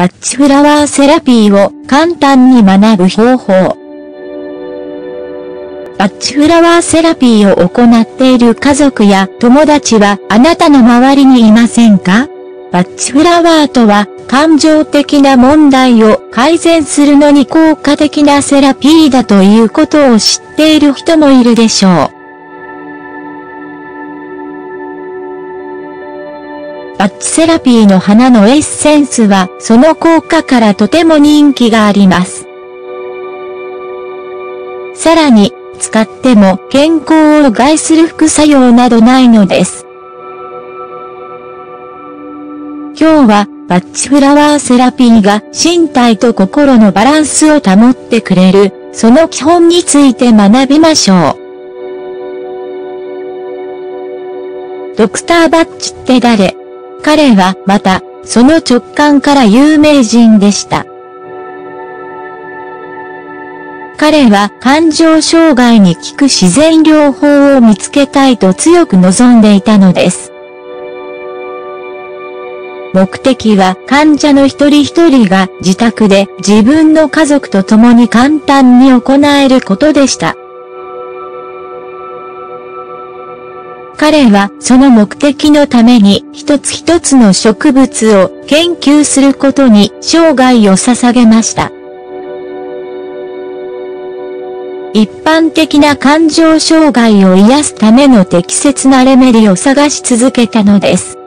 バッチフラワーセラピーを簡単に学ぶ方法。バッチフラワーセラピーを行っている家族や友達はあなたの周りにいませんか？バッチフラワーとは感情的な問題を改善するのに効果的なセラピーだということを知っている人もいるでしょう。バッチセラピーの花のエッセンスはその効果からとても人気があります。さらに、使っても健康を害する副作用などないのです。今日は、バッチフラワーセラピーが身体と心のバランスを保ってくれる、その基本について学びましょう。ドクターバッチって誰？彼はまた、その直感から有名人でした。彼は感情障害に効く自然療法を見つけたいと強く望んでいたのです。目的は患者の一人一人が自宅で自分の家族と共に簡単に行えることでした。彼はその目的のために一つ一つの植物を研究することに生涯を捧げました。一般的な感情障害を癒すための適切なレメリを探し続けたのです。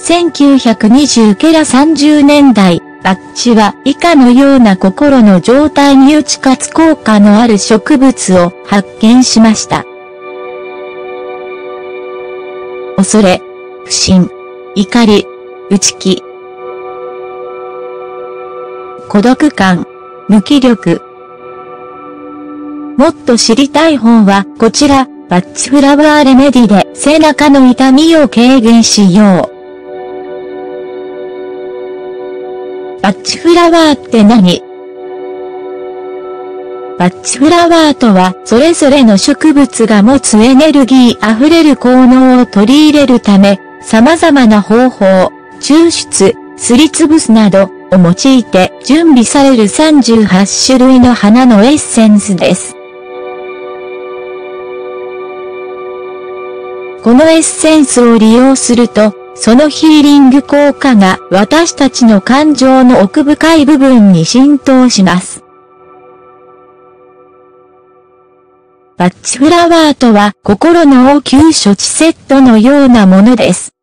1920ケラ30年代、バッチは以下のような心の状態に打ち勝つ効果のある植物を発見しました。恐れ、不信、怒り、内気。孤独感、無気力。もっと知りたい本はこちら、バッチフラワーレメディで背中の痛みを軽減しよう。バッチフラワーって何？バッチフラワーとは、それぞれの植物が持つエネルギー溢れる効能を取り入れるため、様々な方法、抽出、すりつぶすなど、を用いて準備される38種類の花のエッセンスです。このエッセンスを利用すると、そのヒーリング効果が私たちの感情の奥深い部分に浸透します。バッチフラワーとは心の応急処置セットのようなものです。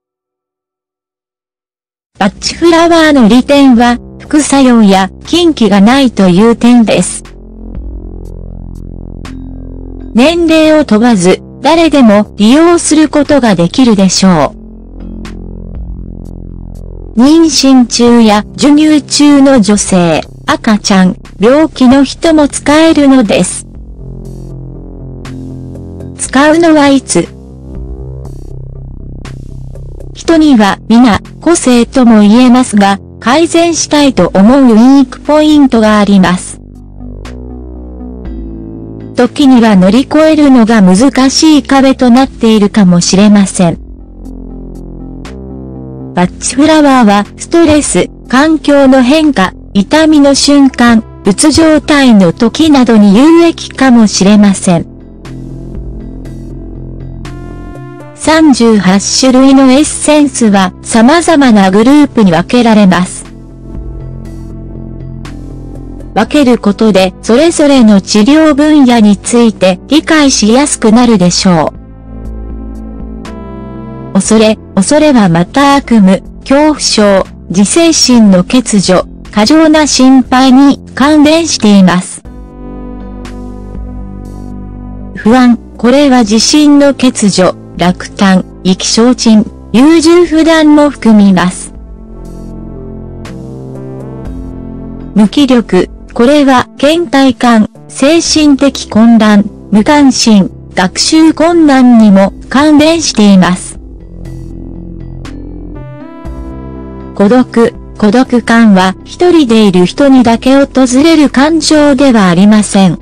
バッチフラワーの利点は副作用や禁忌がないという点です。年齢を問わず誰でも利用することができるでしょう。妊娠中や授乳中の女性、赤ちゃん、病気の人も使えるのです。使うのはいつ？人には皆個性とも言えますが、改善したいと思うウィークポイントがあります。時には乗り越えるのが難しい壁となっているかもしれません。バッチフラワーはストレス、環境の変化、痛みの瞬間、うつ状態の時などに有益かもしれません。38種類のエッセンスは様々なグループに分けられます。分けることでそれぞれの治療分野について理解しやすくなるでしょう。恐れ、恐れはまた悪夢、恐怖症、自制心の欠如、過剰な心配に関連しています。不安、これは自信の欠如、落胆、意気消沈、優柔不断も含みます。無気力、これは倦怠感、精神的混乱、無関心、学習困難にも関連しています。孤独、孤独感は一人でいる人にだけ訪れる感情ではありません。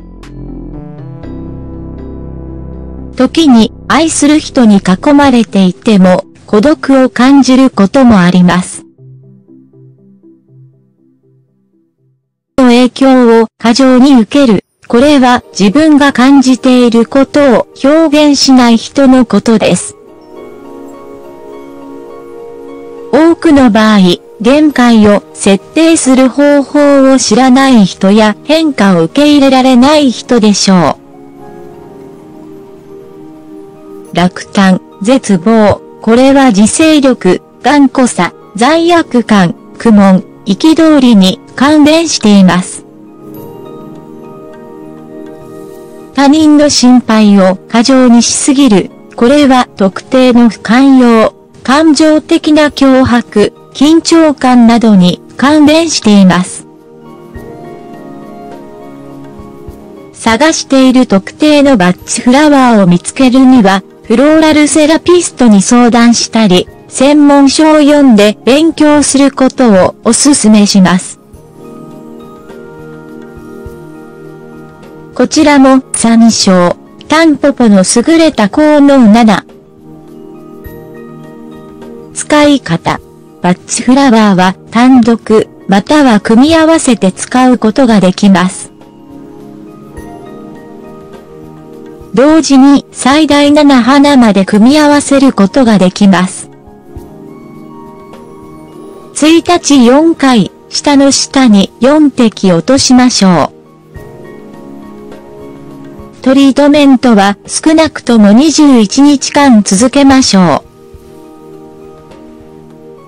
時に愛する人に囲まれていても、孤独を感じることもあります。の影響を過剰に受ける。これは自分が感じていることを表現しない人のことです。多くの場合、限界を設定する方法を知らない人や変化を受け入れられない人でしょう。落胆、絶望、これは自制力、頑固さ、罪悪感、苦悶、憤りに関連しています。他人の心配を過剰にしすぎる。これは特定の不寛容、感情的な脅迫、緊張感などに関連しています。探している特定のバッチフラワーを見つけるには、フローラルセラピストに相談したり、専門書を読んで勉強することをお勧めします。こちらも参照、タンポポの優れた効能7。使い方。バッチフラワーは単独、または組み合わせて使うことができます。同時に最大7花まで組み合わせることができます。1日4回、下の下に4滴落としましょう。トリートメントは少なくとも21日間続けましょう。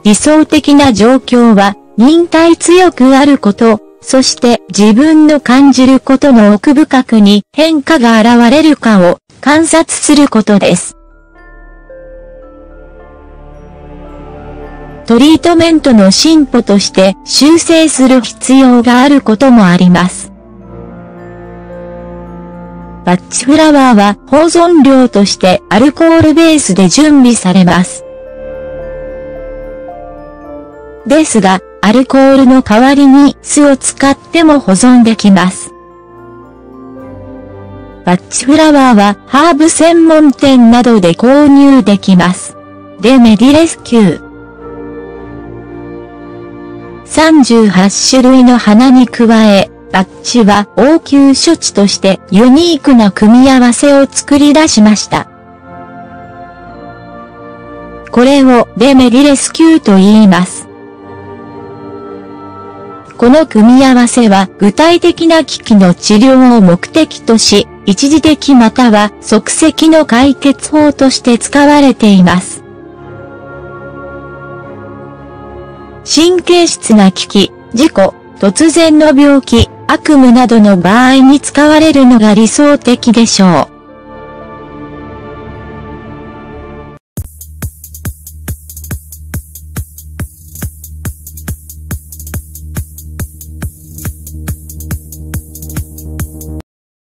理想的な状況は、忍耐強くあること、そして自分の感じることの奥深くに変化が現れるかを観察することです。トリートメントの進歩として修正する必要があることもあります。バッチフラワーは保存料としてアルコールベースで準備されます。ですが、アルコールの代わりに酢を使っても保存できます。バッチフラワーはハーブ専門店などで購入できます。でメディレスキュー。38種類の花に加え、バッチは応急処置としてユニークな組み合わせを作り出しました。これをデメリレスキューと言います。この組み合わせは具体的な危機の治療を目的とし、一時的または即席の解決法として使われています。神経質な危機、事故、突然の病気、悪夢などの場合に使われるのが理想的でしょう。